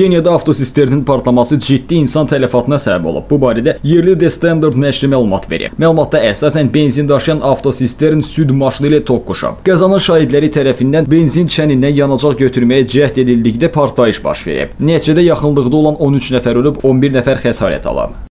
Keniyada avtosisternin partlaması ciddi insan tələfatına səbəb olub. Bu barədə yerli The Standard nəşri məlumat verib. Məlumatda əsasən benzin daşıyan avtosistern süd maşını ilə toqquşub. Qəzanın şahidləri tərəfindən benzin çənindən yanacaq götürməyə cəhd edildikdə partlayış baş verib. Nəticədə yaxınlıqda olan 13 nəfər ölüb, 11 nəfər xəsarət alıb.